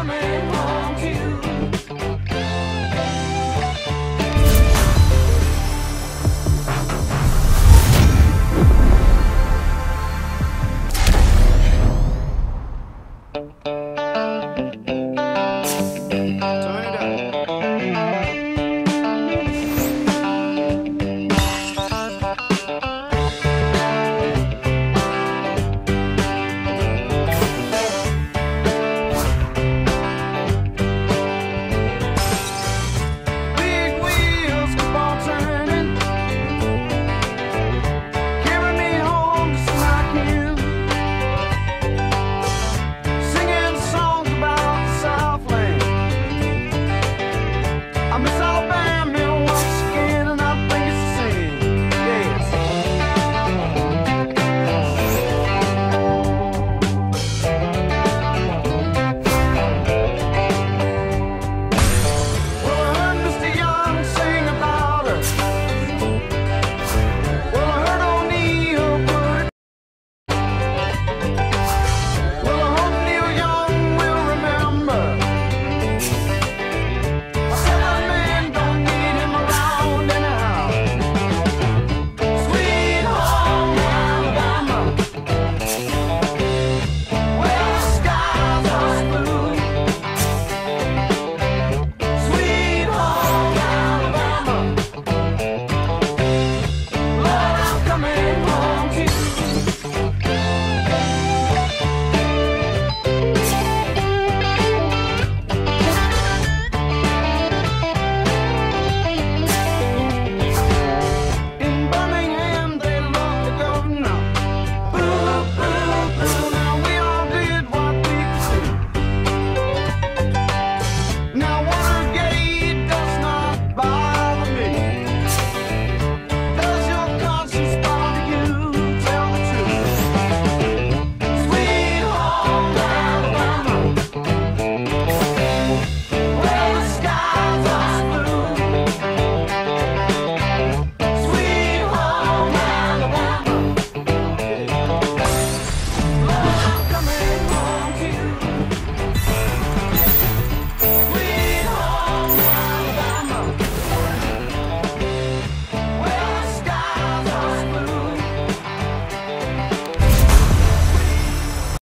coming home.